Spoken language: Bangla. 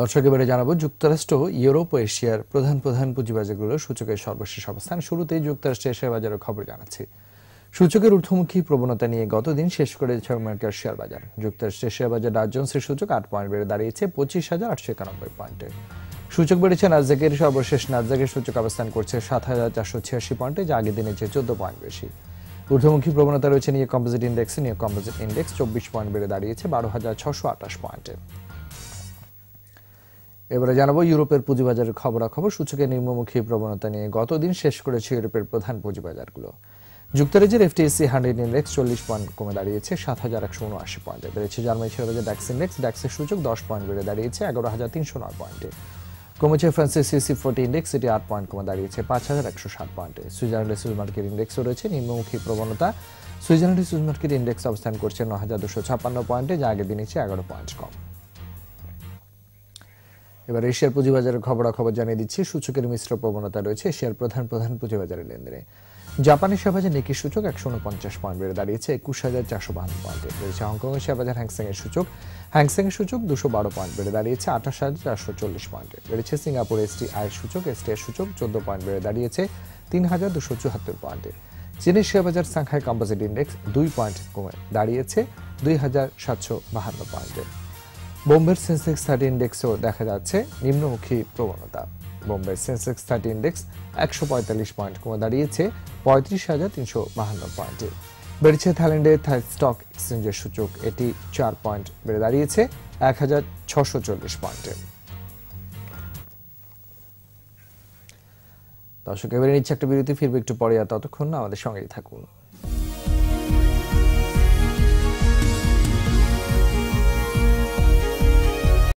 দর্শক, এবারে জানাব যুক্তরাষ্ট্র, ইউরোপ ও এশিয়ার প্রধান প্রধান পুঁজিবাজারগুলোর সূচকের সর্বশেষ অবস্থান। শুরুতেই যুক্তরাষ্ট্রের শেয়ার বাজারের খবর জানাচ্ছি। সূচকের ঊর্ধ্বমুখী প্রবণতা নিয়ে গতদিন শেষ করে আমেরিকার শেয়ার বাজার। যুক্তরাষ্ট্রের শেয়ার বাজার জোন্সের সূচক আট পয়েন্ট বেড়ে দাঁড়িয়েছে পঁচিশ হাজার আটশো একানব্বই পয়েন্টে। সূচক বেড়েছে নাজদাকের সর্বশেষ নাজদাকের সূচক অবস্থান করছে সাত হাজার চারশো ছিয়াশি পয়েন্টে, যা আগের দিনের চেয়ে চোদ্দ পয়েন্ট বেশি। ঊর্ধ্বমুখী প্রবণতা রয়েছে নিয়ে কম্পোজিট ইন্ডেক্সে, নিয়ে কম্পোজিট ইন্ডেক্স চব্বিশ পয়েন্ট বেড়ে দাঁড়িয়েছে বারো হাজার ছশো আঠাশ পয়েন্টে। এবারে জানাব ইউরোপের পুঁজিবাজারের খবরাখবর, সূচকের নিম্নমুখী প্রবণতা নিয়ে গতদিন শেষ করেছে ইউরোপের প্রধান পুঁজিবাজারগুলো। যুক্তরাজ্যের F T S E hundred index চল্লিশ পয়েন্ট কমে দাঁড়িয়েছে, সাত হাজার একশো উনআশি পয়েন্টে বেড়েছে। জার্মানি শেয়ারবাজার ড্যাক্স ইন্ডেক্স ড্যাক্সের সূচক দশ পয়েন্ট বেড়ে দাঁড়িয়েছে, এগারো হাজার তিনশো নয় পয়েন্টে। কমেছে ফ্রান্সের সিসি ফোর্টি ইন্ডেক্স, এটি আট পয়েন্ট কমে দাঁড়িয়েছে, পাঁচ হাজার একশো ষাট পয়েন্টে। সুইজারল্যান্ডের সুইজ মার্কেট ইন্ডেক্সও রয়েছে, নিম্নমুখী প্রবণতা। সুইজারল্যান্ডের সুইজ মার্কেট ইন্ডেক্স অবস্থান করছে ন হাজার দুশো ছাপ্পান্ন পয়েন্টে, যা আগের দিনের এগারো পয়েন্ট কম। এবার এশিয়ার পুঁজিবাজারের খবরাখবর জানিয়ে দিচ্ছি, সূচকের মিশ্র প্রবণতা রয়েছে এশিয়ার প্রধান প্রধান পুঁজিবাজারের লেনদেনে। জাপানের শেয়ারবাজার নিকি সূচক একশো উনপঞ্চাশ পয়েন্ট বেড়ে দাঁড়িয়েছে, একুশ হাজার চারশো বাহান্ন পয়েন্টে বেড়েছে হংকংয়ের শেয়ারবাজার হ্যাংসেং এর সূচক হ্যাংসেং সূচক দুশো বারো পয়েন্ট বেড়ে দাঁড়িয়েছে, আঠাশ হাজার চারশো চল্লিশ পয়েন্টে বেড়েছে সিঙ্গাপুর এসটি আয়ের সূচক এসটি এর সূচক চোদ্দ পয়েন্ট বেড়ে দাঁড়িয়েছে, তিন হাজার দুশো চুয়াত্তর পয়েন্টে। চীনের শেয়ারবাজার সাংহাই কম্পোজিট ইন্ডেক্স দুই পয়েন্ট কমে দাঁড়িয়েছে, দুই হাজার সাতশো বাহান্ন পয়েন্টে। বোম্বের সেন্সেক্স থার্টি ইন্ডেক্সও দেখা যাচ্ছে নিম্নমুখী প্রবণতা। বোম্বের সেন্সেক্স থার্টি ইন্ডেক্স একশো পঁয়তাল্লিশ পয়েন্ট কমে দাঁড়িয়েছে, পঁয়ত্রিশ হাজার তিনশো বাহান্ন পয়েন্টে। বেড়েছে থাইল্যান্ডের থাই স্টক এক্সচেঞ্জের সূচক, এটি চার পয়েন্ট বেড়ে দাঁড়িয়েছে, এক হাজার ছশো চল্লিশ পয়েন্টে। দর্শক, এবারে নিচ্ছে একটা বিরতি, ফিরবে একটু পরে, আর ততক্ষণ আমাদের সঙ্গেই থাকুন।